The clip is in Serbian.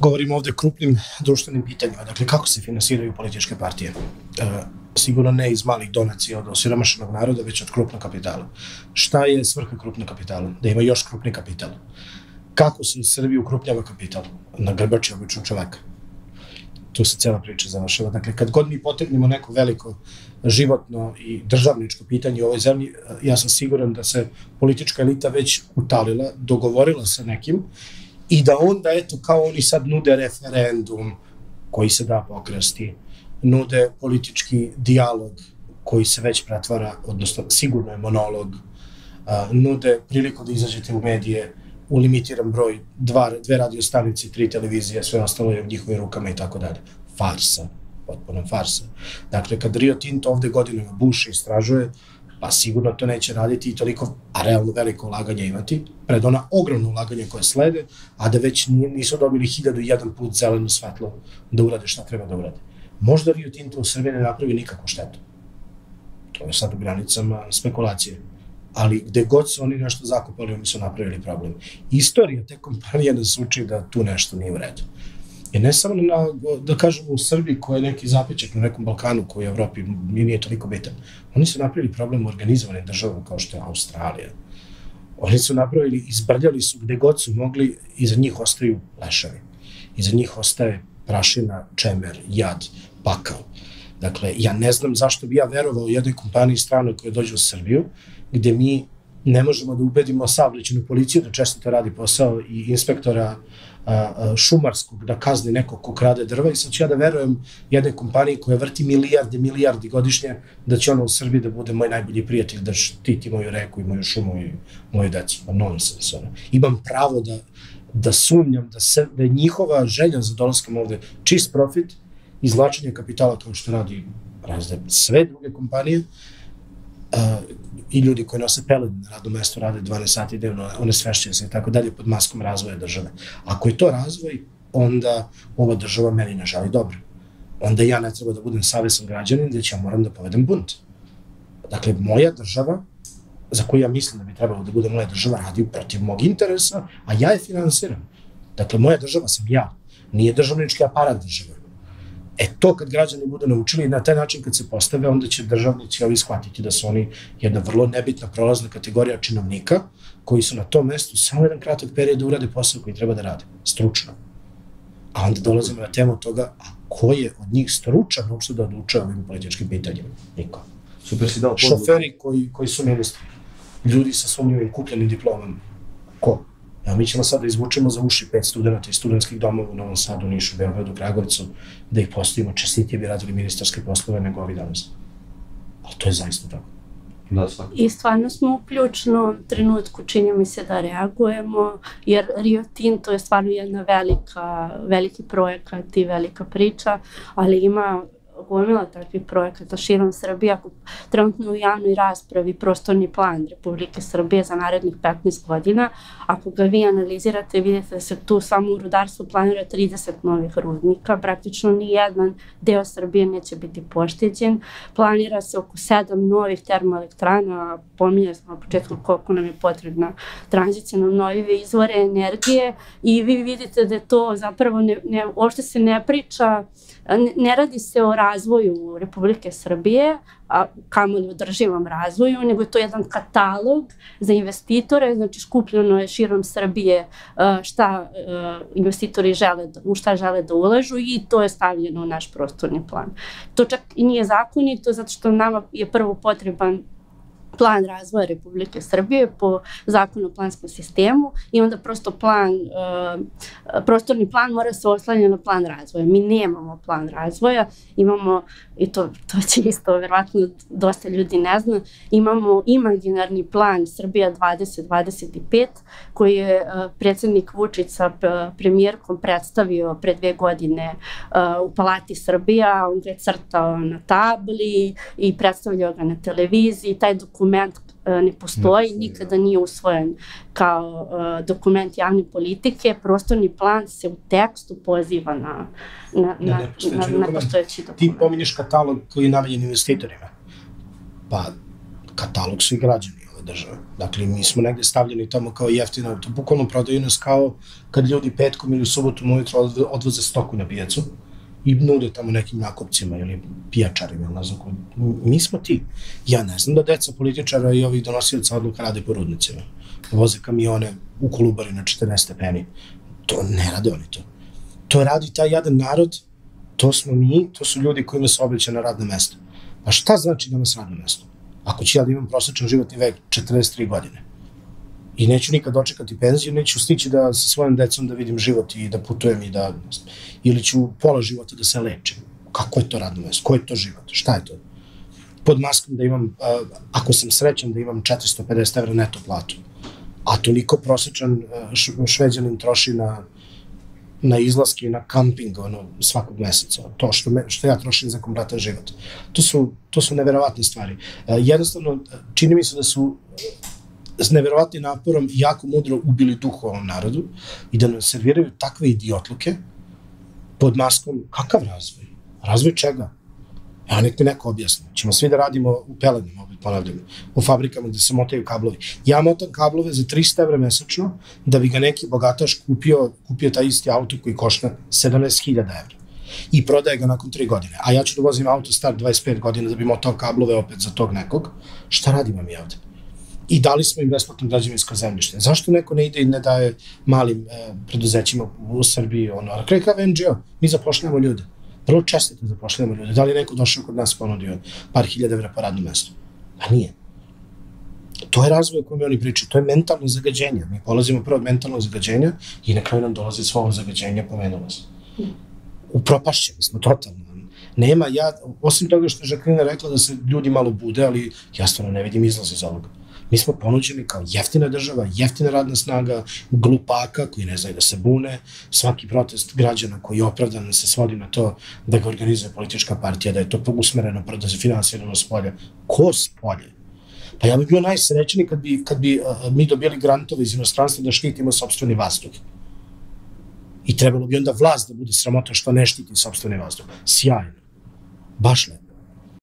Govorimo ovde o krupnim društvenim pitanjima. Dakle, kako se finansiraju političke partije? E, sigurno ne iz malih donacija od osiromašenog naroda, već od krupnog kapitala. Šta je svrha krupnog kapitala? Da ima još krupni kapital. Kako se u Srbiji ukrupnjava kapital? Na grbači običnog čoveka. Tu se cela priča završava. Dakle, kad god mi potegnemo neko veliko životno i državničko pitanje u ovoj zemlji, ja sam siguran da se politička elita već utalila, dogovorila sa nekim i da onda, eto, kao oni sad nude referendum koji se da pokrasti, nude politički dijalog koji se već pretvara, odnosno sigurno je monolog, nude priliku da izađete u medije u limitiran broj, dva, dve radio stanice, tri televizije, sve ostalo je u njihovim rukama i tako dalje. Farsa, potpuno farsa. Dakle, kad Rio Tinto ovde godinama buši istražuje, pa sigurno to neće raditi i toliko, a realno veliko ulaganje imati, pred ona ogromno ulaganje koje slede, a da već nisu dobili hiljadu jedan put zeleno svetlo da urade šta treba da urade. Možda Rio Tinto u Srbiji ne napravi nikakvu štetu. To je sad u granicama spekulacije. Ali gde god su oni nešto zakupali, oni su napravili problem. Istorija te kompanije nas uči da tu nešto nije u redu. I ne samo na, da kažemo u Srbiji koja je neki zapećak na nekom Balkanu koji u Evropi mi nije toliko bitan. Oni su napravili problem u organizovanim državama kao što je Australija. Oni su napravili, izbrljali su gde god su mogli, iza njih ostaju leševi. Iza njih ostaje prašina, čemer, jad, pakao. Dakle, ja ne znam zašto bi ja verovao jednoj kompaniji stranoj koja dođe u Srbiju, gde mi ne možemo da ubedimo saobraćenu policiju da često to radi posao i inspektora šumarskog da kazni nekog ko krade drva i sad ću ja da verujem jednoj kompaniji koja vrti milijarde, milijardi godišnje da će ona u Srbiji da bude moj najbolji prijatelj, da štiti moju reku i moju šumu i moju decu. Nonsens, ono. Imam pravo da, da sumnjam da, se, da je njihova želja za dolaskom ovde čist profit, izvlačenje kapitala kao što radi razne sve druge kompanije, i ljudi koji nose peled na radnom mestu rade 12 sati dnevno, one svešćaju se i tako dalje pod maskom razvoja države. Ako je to razvoj, onda ova država meni ne želi dobro. Onda ja ne treba da budem savesan građanin, gde će ja moram da povedem bunt. Dakle, moja država, za koju ja mislim da bi trebalo da bude moja država, radi protiv mog interesa, a ja je finansiram. Dakle, moja država sam ja, nije državnički aparat države. E to kad građani budu naučili na taj način kad se postave, onda će državnici ovi shvatiti da su oni jedna vrlo nebitna prolazna kategorija činovnika koji su na tom mestu samo jedan kratak period da urade posao koji treba da rade, stručno. A onda dolazimo na temu toga, a ko je od njih stručan uopšte da odlučuje ovim političkim pitanjima? Niko. Super si dao Šoferi koji, koji su ministri, ljudi sa sumnjivim kupljenim diplomama. Ko? Evo, mi ćemo sad da izvučemo za uši pet studenta iz studentskih domova u Novom Sadu, Nišu, Beogradu, Kragovicu, da ih postavimo čestitije bi radili ministarske poslove nego ovi danas. Ali to je zaista tako. Da, svakako. I stvarno smo u ključnom trenutku, čini mi se da reagujemo, jer Rio Tinto je stvarno jedna velika, veliki projekat i velika priča, ali ima gomila takvih projekata širom Srbije, ako trenutno u javnoj raspravi prostorni plan Republike Srbije za narednih 15 godina, ako ga vi analizirate, vidite da se tu samo u rudarstvu planira 30 novih rudnika, praktično ni jedan deo Srbije neće biti pošteđen, planira se oko 7 novih termoelektrana, pominjali smo na početku koliko nam je potrebna tranzicija na novive izvore energije. I vi vidite da je to zapravo ne, ne, uopšte se ne priča ne radi se o razvoju Republike Srbije, a kamoli održivom razvoju, nego je to jedan katalog za investitore, znači skupljeno je širom Srbije šta investitori žele, da, u šta žele da ulažu i to je stavljeno u naš prostorni plan. To čak i nije zakonito zato što nama je prvo potreban plan razvoja Republike Srbije po zakonu o planskom sistemu i onda prosto plan, uh, prostorni plan mora se oslanja na plan razvoja. Mi nemamo plan razvoja, imamo, i to, to će isto, verovatno dosta ljudi ne zna, imamo imaginarni plan Srbija 2025 koji je uh, predsednik Vučić sa premijerkom predstavio pre dve godine uh, u Palati Srbija, on ga je crtao na tabli i predstavljao ga na televiziji, taj dokument dokument e, ne postoji, nikada nije usvojen kao uh, dokument javne politike, prostorni plan se u tekstu poziva na, na, na, na, na, na postojeći dokument. Ti pominješ katalog koji je namenjen investitorima. Pa, katalog su i građani ove države. Dakle, mi smo negde stavljeni tamo kao jeftino auto. Bukvalno prodaju nas kao kad ljudi petkom ili subotom ujutro odvoze stoku na pijacu i nude tamo nekim nakupcima ili pijačarima, ne znam ko. Mi smo ti. Ja ne znam da deca političara i ovih donosioca odluka rade po rudnicima. Voze kamione u kolubari na 14 stepeni. To ne rade oni to. To radi taj jedan narod, to smo mi, to su ljudi kojima se obeća na radno mesto. A šta znači da nas radno mesto? Ako ću ja da imam prosječan životni vek 43 godine i neću nikad dočekati penziju, neću stići da sa svojim decom da vidim život i da putujem i da, ili ću pola života da se lečim. Kako je to radno mesto? Ko je to život? Šta je to? Pod maskom da imam, ako sam srećan da imam 450 evra neto platu, a toliko prosječan šveđanin troši na na izlaske i na kamping ono, svakog meseca. To što, me, što ja trošim za kompletan život. To su, to su neverovatne stvari. E, jednostavno, čini mi se da su s neverovatnim naporom jako mudro ubili duh ovom narodu i da nam serviraju takve idiotluke pod maskom kakav razvoj? Razvoj čega? Evo, nek mi neko objasni. Ćemo svi da radimo u pelenima, opet ponavljamo, u fabrikama gde se motaju kablovi. Ja motam kablove za 300 evra mesečno, da bi ga neki bogataš kupio, kupio taj isti auto koji košta 17.000 evra i prodaje ga nakon 3 godine. A ja ću da vozim auto star 25 godina da bi motao kablove opet za tog nekog. Šta radimo mi ovde? I dali smo im besplatno građevinsko zemljište. Zašto neko ne ide i ne daje malim e, preduzećima u Srbiji, ono, a kraj kao NGO, mi zapošljamo ljude Vrlo često da zapošljamo ljude. Da li neko došao kod nas ponudio par hiljada evra po radnom mestu? Pa nije. To je razvoj o kojem oni pričaju. To je mentalno zagađenje. Mi polazimo prvo od mentalnog zagađenja i na kraju nam dolazi svo ovo zagađenje, pomenulo se. Upropašćeni smo totalno. Nema, ja, osim toga što je Žaklina rekla da se ljudi malo bude, ali ja stvarno ne vidim izlaz iz ovoga. Mi smo ponuđeni kao jeftina država, jeftina radna snaga, glupaka koji ne znaju da se bune, svaki protest građana koji je opravdan se svodi na to da ga organizuje politička partija, da je to usmereno, da se finansirano s polja. Ko s polje? Pa ja bih bio najsrećniji kad bi, kad bi uh, mi dobili grantove iz inostranstva da štitimo sobstveni vazduh. I trebalo bi onda vlast da bude sramota što ne štiti sobstveni vazduh. Sjajno. Baš lepo.